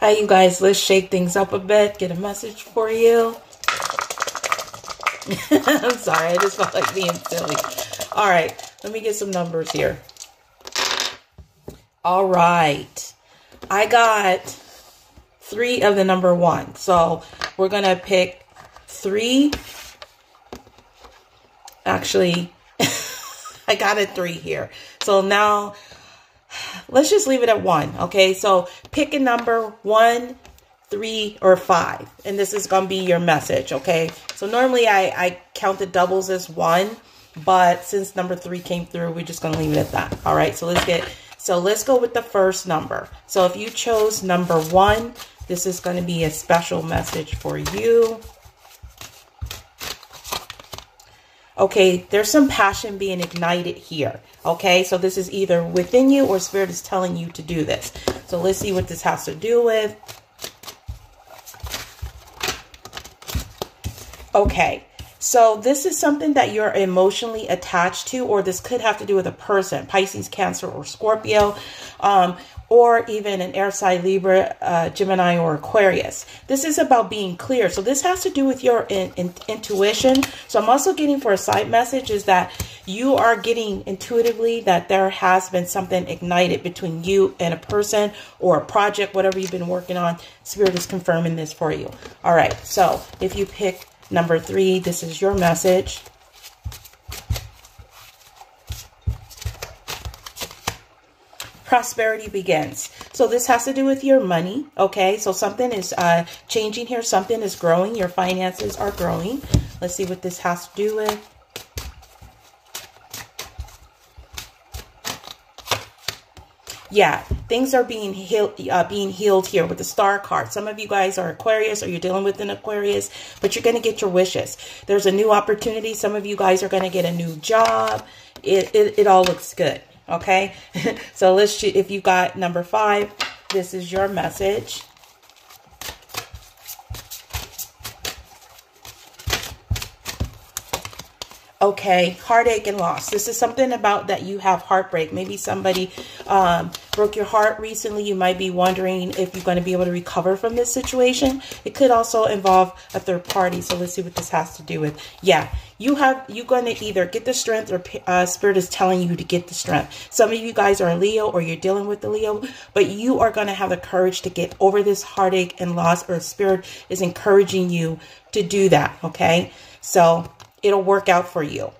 Hi, you guys. Let's shake things up a bit. Get a message for you. I'm sorry. I just felt like being silly. All right. Let me get some numbers here. All right. I got three of the number one. So we're going to pick three. Actually, I got a three here. So now let's just leave it at one. Okay. So pick a number one, three, or five. And this is going to be your message. Okay. So normally I, I count the doubles as one. But since number three came through, we're just going to leave it at that. All right. So let's get so let's go with the first number. So if you chose number one, this is going to be a special message for you. Okay, there's some passion being ignited here. Okay, so this is either within you or Spirit is telling you to do this. So let's see what this has to do with. Okay, so this is something that you're emotionally attached to, or this could have to do with a person, Pisces, Cancer, or Scorpio, um, or even an air sign, Libra, uh, Gemini, or Aquarius. This is about being clear. So this has to do with your in, in, intuition. So I'm also getting for a side message is that you are getting intuitively that there has been something ignited between you and a person or a project, whatever you've been working on. Spirit is confirming this for you. All right. So if you pick Number three, this is your message. prosperity begins. So this has to do with your money, okay? So something is uh, changing here. Something is growing. Your finances are growing. Let's see what this has to do with. Yeah, things are being healed, uh, being healed here with the star card. Some of you guys are Aquarius or you're dealing with an Aquarius, but you're going to get your wishes. There's a new opportunity. Some of you guys are going to get a new job. It, it, it all looks good. Okay. so let's, if you got number five, this is your message. Okay heartache and loss. This is something about that you have heartbreak. Maybe somebody um, broke your heart recently. You might be wondering if you're going to be able to recover from this situation. It could also involve a third party so let's see what this has to do with. Yeah you have you're going to either get the strength or uh, spirit is telling you to get the strength. Some of you guys are leo or you're dealing with the leo but you are going to have the courage to get over this heartache and loss or spirit is encouraging you to do that okay? So it'll work out for you.